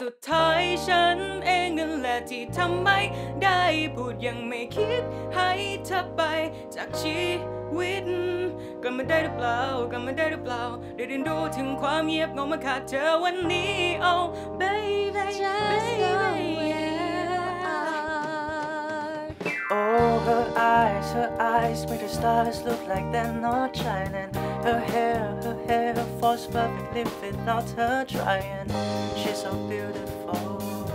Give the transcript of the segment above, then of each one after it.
สุดท้ายฉันเองนั่นแหละที่ทำไม่ได้พูดยังไม่คิดให้เธอไปจากชีวิตกลับมาได้หรือเปล่ากลับมาได้หรือเปล่าได้เรียนรู้ถึงความเงียบเหงามาขาดเธอวันนี้ oh baby Just the way baby you yeah. are. Oh, her eyes, her eyes make the stars look like they're not shining. Her hair, her hair falls perfectly without her trying. She's so beautiful,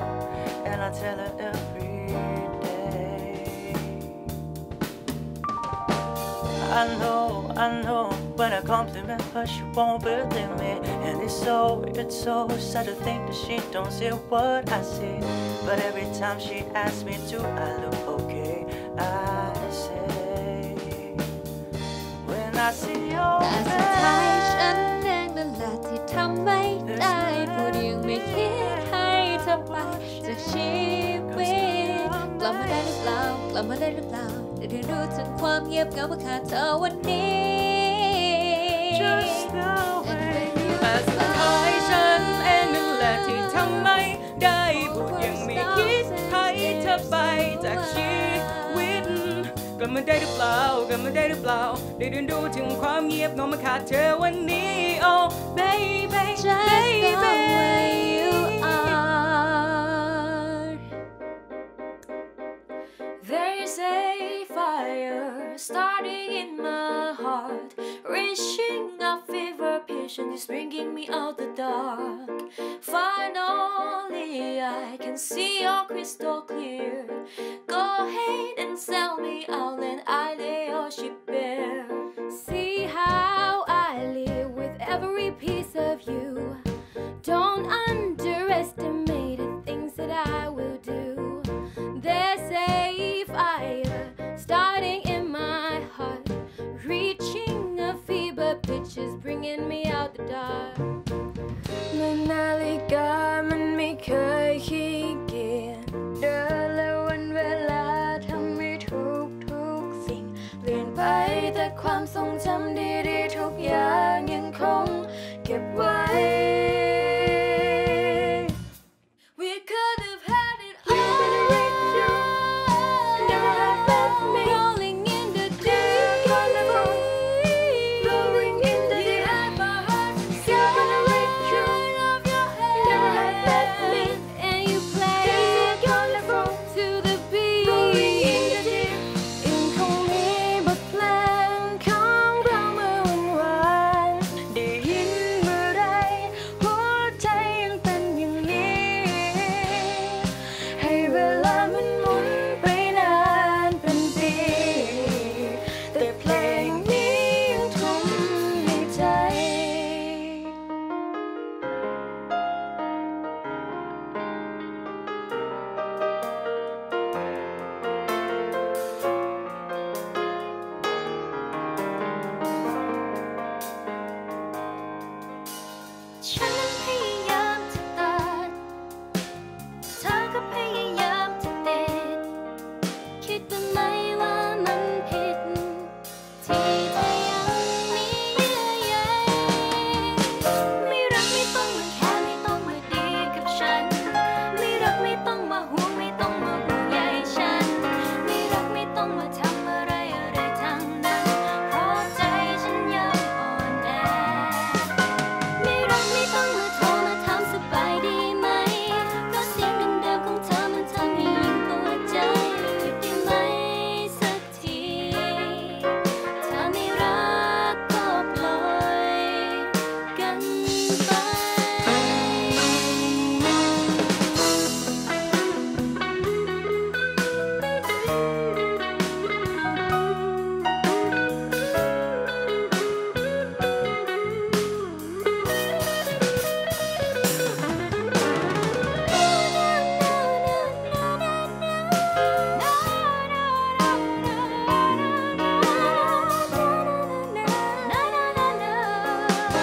and I tell her every I know, I know, when I compliment her, she won't believe me. And it's so, it's so sad to think that she don't see what I see. But every time she asks me to, I look okay. I say, when I see your แต่สุดท้ายฉัน face. เองนั่นแหละที่ทำไม่ได้พูดยังไม่คิดให้เธอไปจากชีวิตกลับมาได้หรือเปล่ากลับมาได้หรือเปล่า ได้เรียนรู้ถึงความเงียบเหงาเมื่อขาดเธอวันนี้ Just the And way when you แต่สุดท้ายฉันเองนั่นแหละที่ทำไม่ได้พูดยังไม่คิดให้เธอไปจากชีวิตกลับมาได้หรือเปล่ากลับมาได้หรือเปล่า ได้เรียนรู้ถึงความเงียบเหงามาขาดเธอวันนี้ oh baby Just the baby and bringing me out the dark. Finally, I can see all crystal clear. Go ahead and sell me out, and I lay your ship bare. See how I live with every piece of you. Me out the dark. เมื่อนาฬิกามันไม่เคยขี้เกียจเดินและวันเวลาทำให้ทุกทุกๆสิ่งเปลี่ยนไปแต่ความทรงจำดีๆทุกอย่างยังคง Let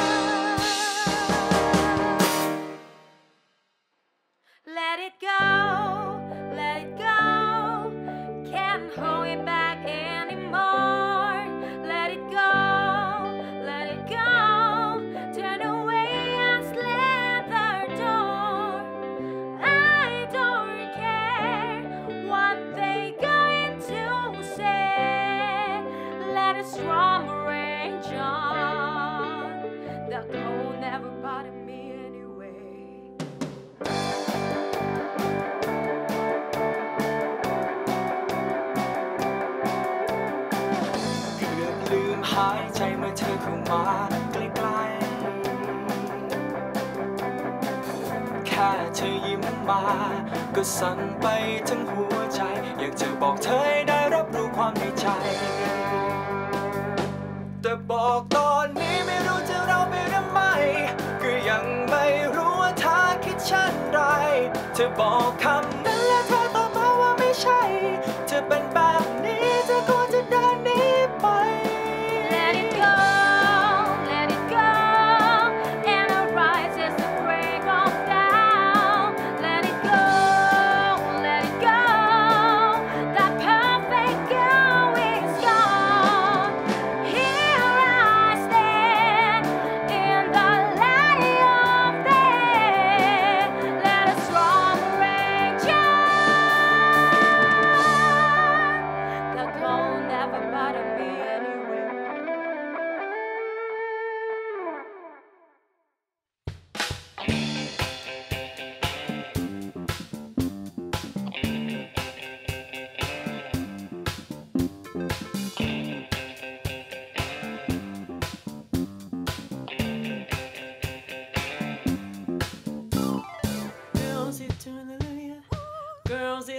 ายใจเมื่อเธอเข้ามาใกล้ๆ แค่เธอยิ้มมา ก็สั่นไปทั้งหัวใจ อยากจะบอกเธอ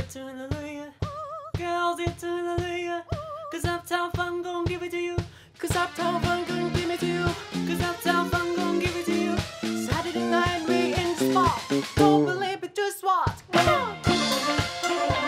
To hallelujah. Girls to hallelujah. Cause Uptown Funk gon' give it to you. Cause Uptown Funk gon' give it to you. Cause Uptown Funk gon' give it to you. Saturday night we in the spot. Don't believe it, just watch. Come on.